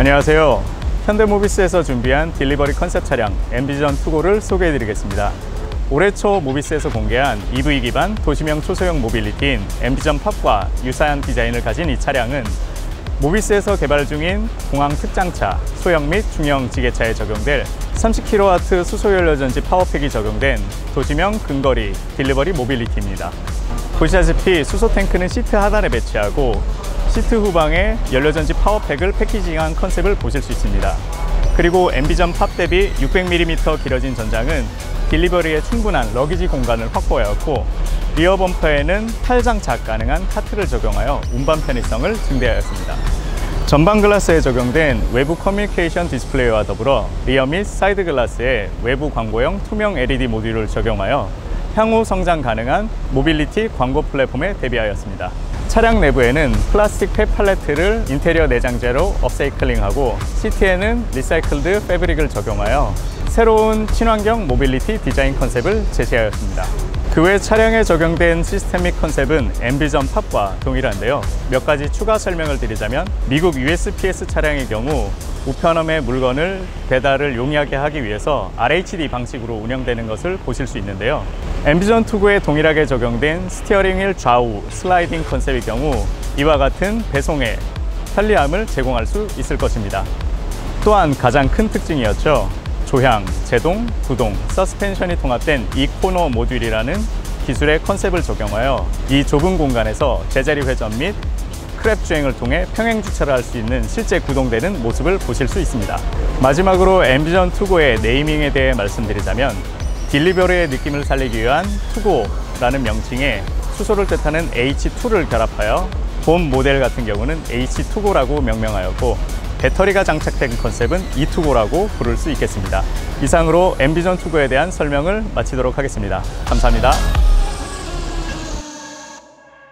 안녕하세요. 현대모비스에서 준비한 delivery 컨셉 차량 엠비전 투고를 소개해 드리겠습니다. 올해 초 모비스에서 공개한 EV 기반 도시형 초소형 mobility인 엠비전 팝과 유사한 디자인을 가진 이 차량은 모비스에서 개발 중인 공항 특장차, 소형 및 중형 지게차에 적용될 30kW 수소연료전지 파워팩이 적용된 도시형 근거리 delivery mobility입니다. 보시다시피 수소 탱크는 시트 하단에 배치하고 시트 후방에 연료전지 power pack을 packaging한 컨셉을 보실 수 있습니다. 그리고 엠비전 팝 대비 600mm 길어진 전장은 delivery에 충분한 luggage 공간을 확보하였고 rear 범퍼에는 탈장착 가능한 카트를 적용하여 운반 편의성을 증대하였습니다. 전방 글라스에 적용된 외부 커뮤니케이션 디스플레이와 더불어 rear 및 사이드 글라스에 외부 광고형 투명 LED 모듈을 적용하여 향후 성장 가능한 모빌리티 광고 플랫폼에 대비하였습니다. 차량 내부에는 플라스틱 폐 팔레트를 인테리어 내장재로 upcycling하고 시트에는 recycled fabric을 적용하여 새로운 친환경 모빌리티 디자인 컨셉을 제시하였습니다. 그 외 차량에 적용된 시스템 및 컨셉은 엠비전 팝과 동일한데요. 몇 가지 추가 설명을 드리자면 미국 USPS 차량의 경우 우편함의 물건을 배달을 용이하게 하기 위해서 RHD 방식으로 운영되는 것을 보실 수 있는데요. 엠비전 투고에 동일하게 적용된 steering wheel 좌우 슬라이딩 컨셉의 경우 이와 같은 배송에 편리함을 제공할 수 있을 것입니다. 또한 가장 큰 특징이었죠. 조향, 제동, 구동, 서스펜션이 통합된 이 코너 모듈이라는 기술의 컨셉을 적용하여 이 좁은 공간에서 제자리 회전 및 crab 주행을 통해 평행 주차를 할 수 있는 실제 구동되는 모습을 보실 수 있습니다. 마지막으로 엠비전 투고의 naming에 대해 말씀드리자면 delivery의 느낌을 살리기 위한 to go라는 명칭에 수소를 뜻하는 H2를 결합하여 본 모델 같은 경우는 H2고라고 명명하였고 배터리가 장착된 컨셉은 E2고라고 부를 수 있겠습니다. 이상으로 엠비전 투고에 대한 설명을 마치도록 하겠습니다. 감사합니다.